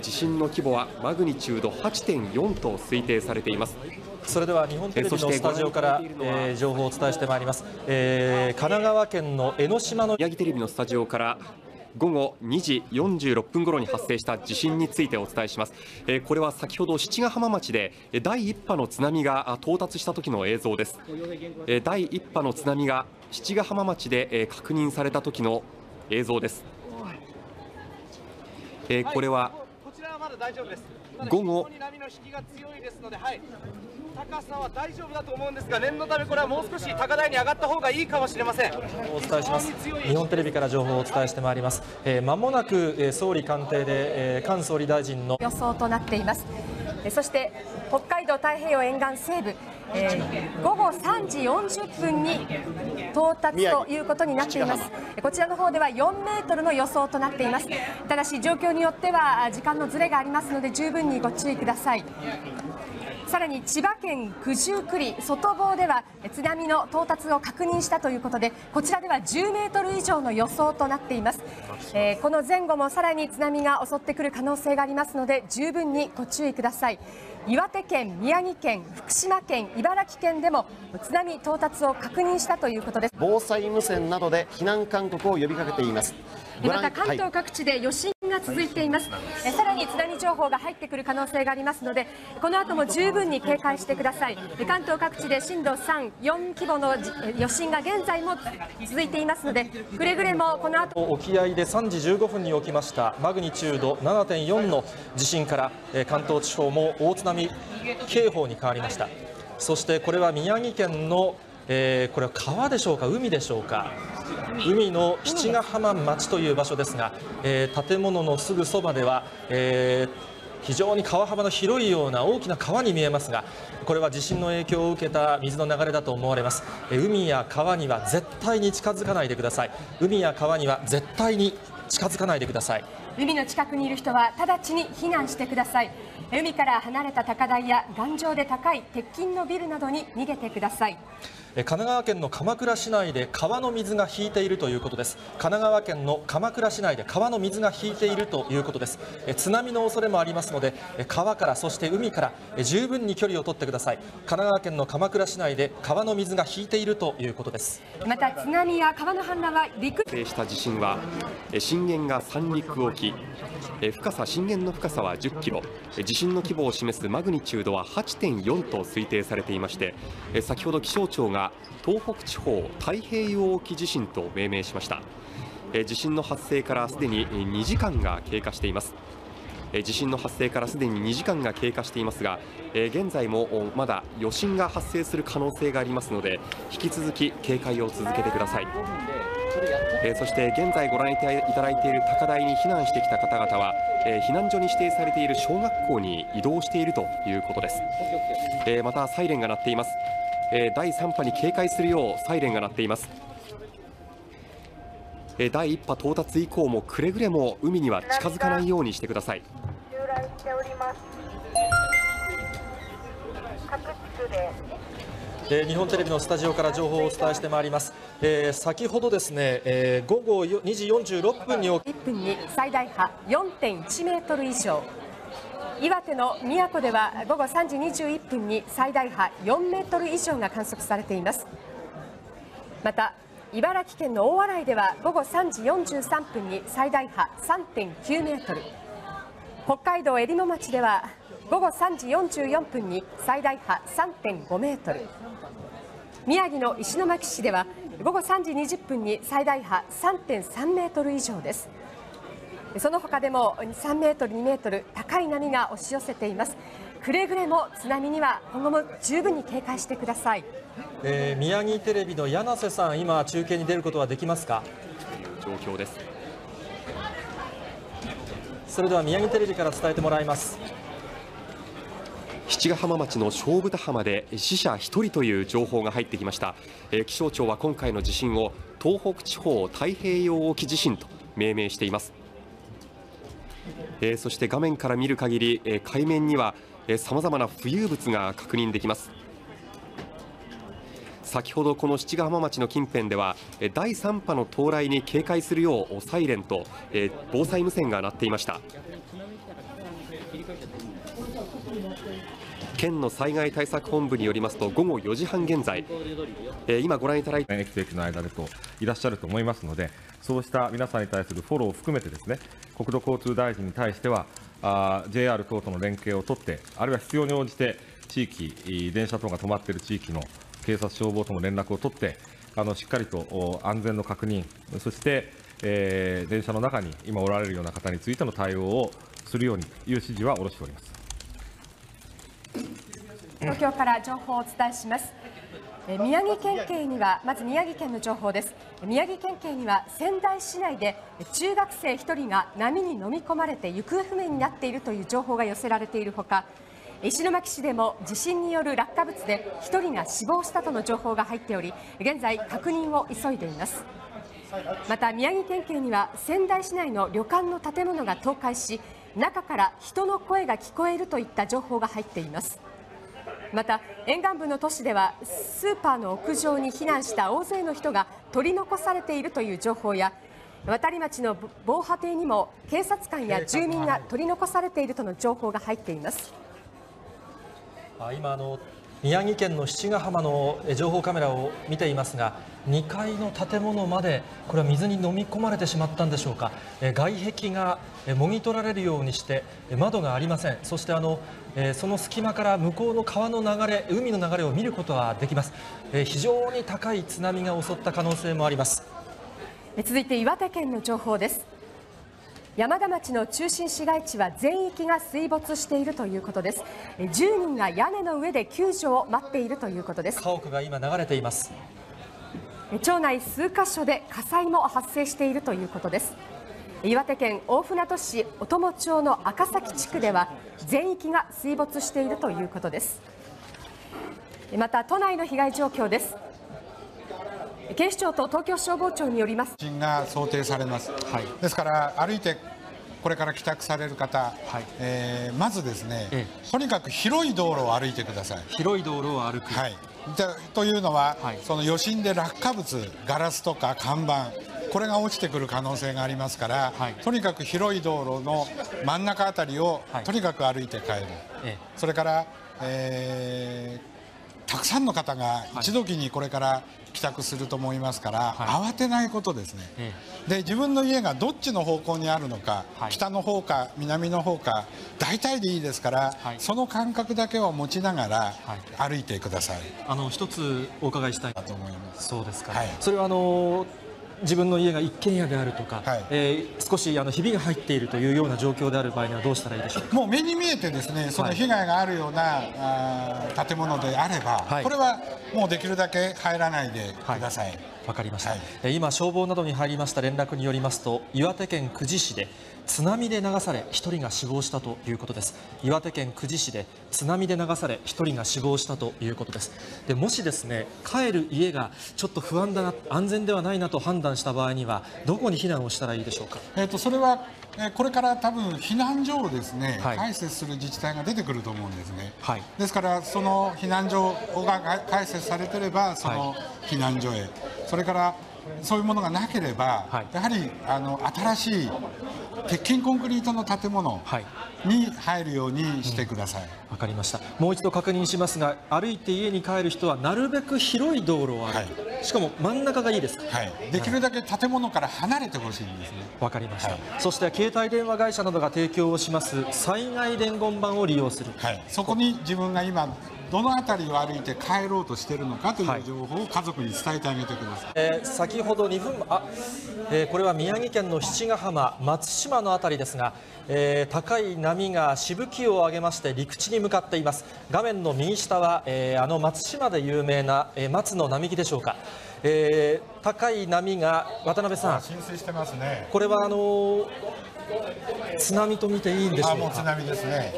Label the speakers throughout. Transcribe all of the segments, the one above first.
Speaker 1: 地震の規模はマグニチュード8.4と推定されています。
Speaker 2: それでは日本テレビのスタジオから、えー、情報をお伝えしてまいります、えー、神奈川県の江ノ島の
Speaker 1: 宮城テレビのスタジオから午後2時46分ごろに発生した地震についてお伝えします、えー、これは先ほど七ヶ浜町で第1波の津波が到達した時の映像です、えー、第1波の津波が七ヶ浜町で、えー、確認された時の映像です、えー、これは午後。
Speaker 3: 高さは大丈夫だと思うんですが念のためこれはもう少し高台に上がった方がいいかもしれません。
Speaker 2: お伝えします。日本テレビから情報をお伝えしてまいります。えー、間もなく、えー、総理官邸で、えー、菅総理大臣の
Speaker 4: 予想となっています。えそして北海道太平洋沿岸西部えー、午後3時40分に到達ということになっています。こちらの方では4メートルの予想となっています。ただし状況によっては時間のずれがありますので十分にご注意ください。さらに千葉県九十九里外房では津波の到達を確認したということでこちらでは10メートル以上の予想となっています、えー、この前後もさらに津波が襲ってくる可能性がありますので十分にご注意ください。岩手県、宮城県、福島県、茨城県でも津波到達を確認したということです。
Speaker 5: 防災無線などで避難勧告を呼びかけています。
Speaker 4: また関東各地で余震が続いています、えさらに津波情報が入ってくる可能性がありますのでこの後も十分に警戒してください。関東各地で震度3、4規模の余震が現在も続いていますのでくれぐれもこの後
Speaker 2: 沖合で3時15分に起きましたマグニチュード7.4の地震から関東地方も大津波警報に変わりました。そしてこれは宮城県のえー、これは川でしょうか、海でしょうか、海の七ヶ浜町という場所ですが、えー、建物のすぐそばでは、えー、非常に川幅の広いような大きな川に見えますが、これは地震の影響を受けた水の流れだと思われます。海や川には絶対に近づかないでください。海や川には絶対に近づかないでください。
Speaker 4: 海の近くにいる人は直ちに避難してください。海から離れた高台や頑丈で高い鉄筋のビルなどに逃げてください。
Speaker 2: 神奈川県の鎌倉市内で川の水が引いているということです。神奈川県の鎌倉市内で川の水が引いているということです。津波の恐れもありますので川からそして海から十分に距離を取ってください。神奈川県の鎌倉市内で川の水が引いているということです。
Speaker 4: また津波や川の氾濫は陸
Speaker 1: した地震は震源が三陸沖深さ震源の深さは10キロ地震の規模を示すマグニチュードは8.4と推定されていまして先ほど気象庁が東北地方太平洋沖地震と命名しました。地震の発生からすでに2時間が経過しています。地震の発生からすでに2時間が経過していますが現在もまだ余震が発生する可能性がありますので引き続き警戒を続けてください。えそして現在ご覧いただいている高台に避難してきた方々はえ避難所に指定されている小学校に移動しているということです。えまたサイレンが鳴っています。え第3波に警戒するようサイレンが鳴っています、え第1波到達以降もくれぐれも海には近づかないようにしてください。
Speaker 2: えー、日本テレビのスタジオから情報をお伝えしてまいります、えー、先ほどですね、えー、午後2時46分に1
Speaker 4: 分に最大波4.1メートル以上。岩手の宮古では午後3時21分に最大波4メートル以上が観測されています。また茨城県の大洗では午後3時43分に最大波3.9メートル。北海道えりも町では午後3時44分に最大波3.5メートル。宮城の石巻市では午後3時20分に最大波3.3メートル以上です。その他でも3メートル、2メートル高い波が押し寄せています。くれぐれも津波には今後も十分に警戒してください、
Speaker 2: えー、宮城テレビの柳瀬さん、今、中継に出ることはできますか？
Speaker 1: 状況です。
Speaker 2: それでは宮城テレビから伝えてもらいます
Speaker 1: 七ヶ浜町の勝負田浜で死者1人という情報が入ってきました、えー、気象庁は今回の地震を東北地方太平洋沖地震と命名しています。えー、そして画面から見る限り、えー、海面にはさまざまな浮遊物が確認できます。先ほどこの七ヶ浜町の近辺では第3波の到来に警戒するようサイレンと防災無線が鳴っていました。県の災害対策本部によりますと午後4時半現在、えー今ご覧いただいた
Speaker 6: 駅と駅の間でといらっしゃると思いますので、そうした皆さんに対するフォローを含めてですね、国土交通大臣に対しては、あ JR 等との連携を取って、あるいは必要に応じて、地域、電車等が止まっている地域の警察、消防とも連絡を取って、あのしっかりと安全の確認、そして、えー電車の中に今おられるような方についての対応をするようにという指示は下ろしております。
Speaker 4: 東京から情報をお伝えします。え宮城県警にはまず宮城県の情報です宮城県警には仙台市内で中学生1人が波に飲み込まれて行方不明になっているという情報が寄せられているほか石巻市でも地震による落下物で1人が死亡したとの情報が入っており現在確認を急いでいますまた宮城県警には仙台市内の旅館の建物が倒壊し中から人の声が聞こえるといった情報が入っています。また沿岸部の都市ではスーパーの屋上に避難した大勢の人が取り残されているという情報や渡り町の防波堤にも警察官や住民が取り残されているとの情報が入っています。
Speaker 2: あ今あの、宮城県の七ヶ浜の情報カメラを見ていますが、2階の建物まで、これは水に飲み込まれてしまったんでしょうか、外壁がもぎ取られるようにして、窓がありません、そしてあの、その隙間から向こうの川の流れ、海の流れを見ることはできます、非常に高い津波が襲った可能性もあります。
Speaker 4: 続いて岩手県の情報です。山田町の中心市街地は全域が水没しているということです。え10人が屋根の上で救助を待っているということです。
Speaker 2: 家屋が今流れています。
Speaker 4: え町内数カ所で火災も発生しているということです。岩手県大船渡市小友町の赤崎地区では全域が水没しているということです。また都内の被害状況です警視庁と東京消防庁によります。
Speaker 7: 地震が想定されます、ですから歩いてこれから帰宅される方、えーまずですね、
Speaker 2: え
Speaker 7: とにかく広い道路を歩いてください。
Speaker 2: 広い道路を歩く。
Speaker 7: はい、でというのは、
Speaker 2: はい。
Speaker 7: その余震で落下物、ガラスとか看板、これが落ちてくる可能性がありますから、
Speaker 2: はい。
Speaker 7: とにかく広い道路の真ん中あたりを、
Speaker 2: はい。
Speaker 7: とにかく歩いて帰る、
Speaker 2: え。
Speaker 7: それから、えーたくさんの方が一時にこれから帰宅すると思いますから、
Speaker 2: は
Speaker 7: 慌てないことですね。
Speaker 2: え
Speaker 7: で自分の家がどっちの方向にあるのか、
Speaker 2: はい。
Speaker 7: 北の方か南の方か大体でいいですから、
Speaker 2: はい。
Speaker 7: その感覚だけを持ちながら
Speaker 2: は
Speaker 7: 歩いてください、
Speaker 2: あの一つお伺いしたい
Speaker 7: だと思います。
Speaker 2: そうですか、
Speaker 7: はい。
Speaker 2: それはあの自分の家が一軒家であるとか、
Speaker 7: はい
Speaker 2: えー少しあのひびが入っているというような状況である場合にはどうしたらいいでしょうか？
Speaker 7: もう目に見えてですねその被害があるような、あー建物であれば、
Speaker 2: はい
Speaker 7: これはもうできるだけ入らないでください。
Speaker 2: わかりました、
Speaker 7: はい
Speaker 2: えー今、消防などに入りました連絡によりますと、岩手県久慈市で津波で流され、1人が死亡したということです。岩手県久慈市で津波で流され、1人が死亡したということです。でもしですね、帰る家がちょっと不安だな、安全ではないなと判断した場合には、どこに避難をしたらいいでしょうか？
Speaker 7: えー、とそれは、えーこれから多分避難所をですね、
Speaker 2: はい。
Speaker 7: 開設する自治体が出てくると思うんですね。
Speaker 2: はい。
Speaker 7: ですからその避難所がが開設されてればその避難所へ、それからそういうものがなければ、
Speaker 2: はい
Speaker 7: やはりあの新しい鉄筋コンクリートの建物
Speaker 2: はい
Speaker 7: に入るようにしてください。
Speaker 2: わかりました。もう一度確認しますが、歩いて家に帰る人はなるべく広い道路を歩く。
Speaker 7: はい
Speaker 2: しかも真ん中がいいですか。
Speaker 7: はい、できるだけ建物から離れてほしいんですね。
Speaker 2: わかりました、
Speaker 7: はい
Speaker 2: そして携帯電話会社などが提供をします災害伝言板を利用する。
Speaker 7: はい、そこに自分が今どの辺りを歩いて帰ろうとしているのかとい
Speaker 2: はいう
Speaker 7: 情報を家族に伝えてあげてください。
Speaker 2: えー先ほど2分あ、えーこれは宮城県の七ヶ浜松島のあたりですが、えー高い波がしぶきを上げまして陸地に向かっています画面の右下は、えーあの松島で有名な、えー松の並木でしょうか、えー高い波が渡辺さん
Speaker 7: 浸水してますね。
Speaker 2: これはあのー津波と見ていいんでしょ
Speaker 7: あ
Speaker 2: うか？
Speaker 7: もう津波ですね。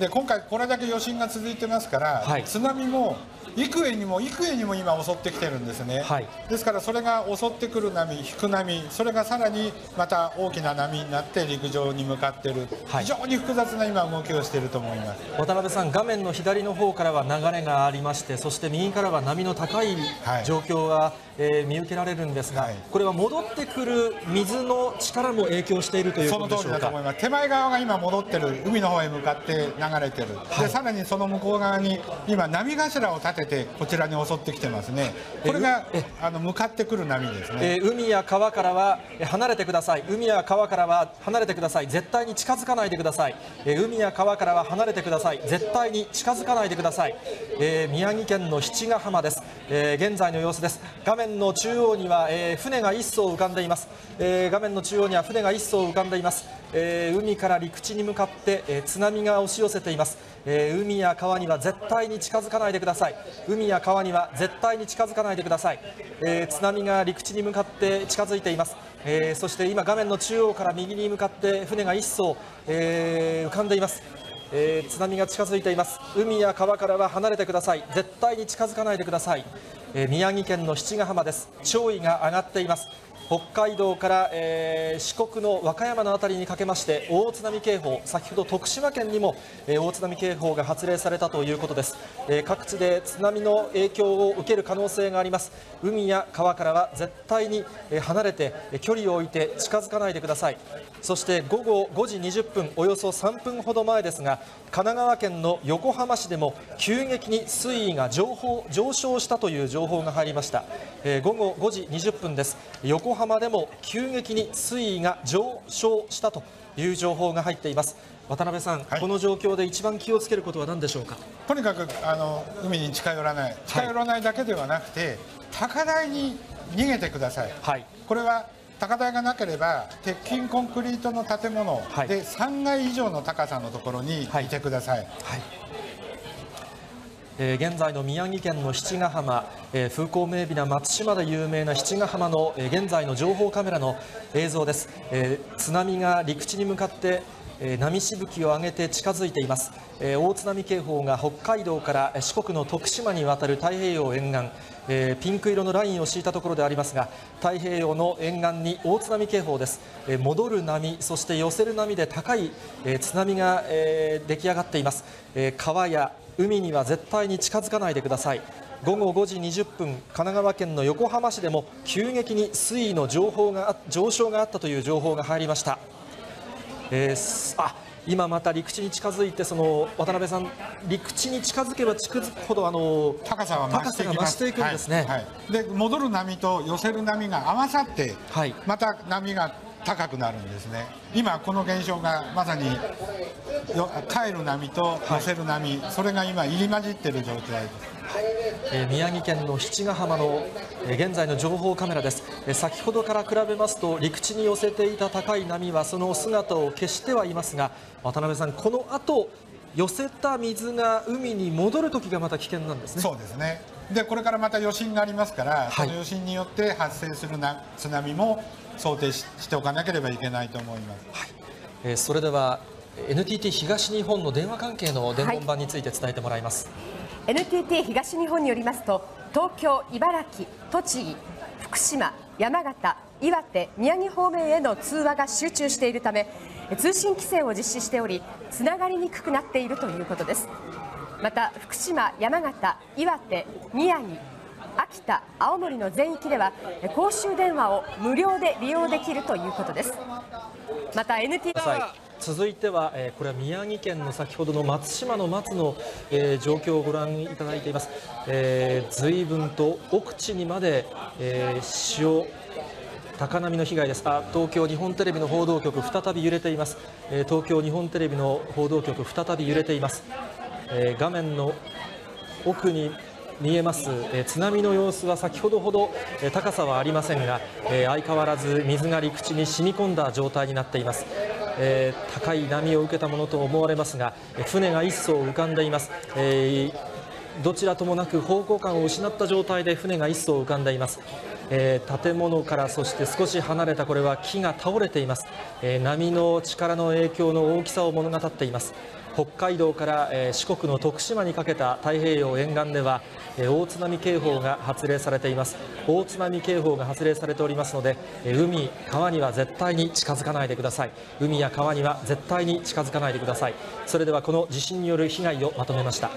Speaker 7: で今回これだけ余震が続いてますから、
Speaker 2: はい。
Speaker 7: 津波も幾重にも幾重にも今襲ってきてるんですね、
Speaker 2: はい。
Speaker 7: ですからそれが襲ってくる波引く波それがさらにまた大きな波になって陸上に向かってる、
Speaker 2: はい。
Speaker 7: 非常に複雑な今動きをしていると思います。
Speaker 2: 渡辺さん、画面の左の方からは流れがありまして、そして右からは波の高い
Speaker 7: はい。
Speaker 2: 状況が、えー見受けられるんですが、
Speaker 7: はい。
Speaker 2: これは戻ってくる水の力も影響しているということでしょうか？
Speaker 7: 通りだと思い。ます。手前側が今戻ってる海の方へ向かって流れてる、でさらにその向こう側に今波頭を立ててこちらに襲ってきてますね。これが
Speaker 2: え。
Speaker 7: あの向かってくる波ですね、
Speaker 2: えー海や川からはえー離れてください、海や川からは離れてください、絶対に近づかないでください、えー海や川からは離れてください、絶対に近づかないでください、えー宮城県の七ヶ浜です、えー現在の様子です、画面の中央には、えー船が1艘浮かんでいます、えー画面の中央には船が1艘浮かんでいます、えー海から陸地に向かって、えー津波が押し寄せています、えー海や川には絶対に近づかないでください、海や川には絶対に近づかないでください、えー津波が陸地に向かって近づいています、えーそして今、画面の中央から右に向かって船が1艘、えー浮かんでいます。えー津波が近づいています。海や川からは離れてください。絶対に近づかないでください、えー宮城県の七ヶ浜です。潮位が上がっています。北海道から、えー四国の和歌山の辺りにかけまして大津波警報先ほど徳島県にも、えー大津波警報が発令されたということです、えー各地で津波の影響を受ける可能性があります。海や川からは絶対にえ離れて距離を置いて近づかないでください。そして午後5時20分およそ3分ほど前ですが神奈川県の横浜市でも急激に水位が上上昇したという情報が入りました、えー午後5時20分です。横浜でも急激に水位が上昇したという情報が入っています。渡辺さん、
Speaker 7: はい。
Speaker 2: この状況で一番気をつけることは何でしょうか？
Speaker 7: とにかくあの海に近寄らない。近寄らないだけではなくて、高台に逃げてください。
Speaker 2: はい。
Speaker 7: これは高台がなければ鉄筋コンクリートの建物
Speaker 2: はい。
Speaker 7: で3階以上の高さのところにいてください、
Speaker 2: はいえー現在の宮城県の七ヶ浜、えー風光明媚な松島で有名な七ヶ浜の、えー現在の情報カメラの映像です、えー津波が陸地に向かってえー波しぶきを上げて近づいています、えー大津波警報が北海道からえ四国の徳島に渡る太平洋沿岸、えーピンク色のラインを敷いたところでありますが太平洋の沿岸に大津波警報です、えー戻る波そして寄せる波で高い、えー津波が、えー出来上がっています、えー川や海には絶対に近づかないでください。午後5時20分神奈川県の横浜市でも急激に水位の情報があ上昇があったという情報が入りました。えーすあ今また陸地に近づいてその渡辺さん陸地に近づけば近づくほどあの
Speaker 7: 高さは増してい
Speaker 2: 増していくんですね。
Speaker 7: はい。はい。で戻る波と寄せる波が合わさって、
Speaker 2: はい。
Speaker 7: また波が高くなるんですね。今この現象がまさによ帰る波と寄せる波、それが今入り混じってる状態です。
Speaker 2: えー宮城県の七ヶ浜の、えー現在の情報カメラです、えー先ほどから比べますと陸地に寄せていた高い波はその姿を消してはいますが渡辺さん、この後寄せた水が海に戻るときがまた危険なんですね。
Speaker 7: そうですねでこれからまた余震がありますから、
Speaker 2: はい。
Speaker 7: その余震によって発生するな津波も想定ししておかなければいけないと思います。
Speaker 2: えーそれではえー NTT 東日本の電話関係の伝言板について伝えてもらいます。
Speaker 4: NTT 東日本によりますと東京、茨城、栃木、福島、山形、岩手、宮城方面への通話が集中しているため通信規制を実施しておりつながりにくくなっているということですまた福島、山形、岩手、宮城秋田、青森の全域では公衆電話を無料で利用できるということです。また NTT
Speaker 2: さい続いては、えーこれは宮城県の先ほどの松島の松の、えー状況をご覧いただいています、えー、随分と奥地にまで、えー潮高波の被害です。あ東京日本テレビの報道局再び揺れています、えー東京日本テレビの報道局再び揺れています、えー画面の奥に見えます、えー津波の様子は先ほどほど、えー高さはありませんが、えー相変わらず水が陸地に染み込んだ状態になっています、え高い波を受けたものと思われますがえ船が1艘浮かんでいます、えどちらともなく方向感を失った状態で船が1艘浮かんでいます、え建物からそして少し離れたこれは木が倒れています、え波の力の影響の大きさを物語っています。北海道から、えー四国の徳島にかけた太平洋沿岸では、えー大津波警報が発令されています。大津波警報が発令されておりますので、えー海川には絶対に近づかないでください。海や川には絶対に近づかないでください。それではこの地震による被害をまとめました。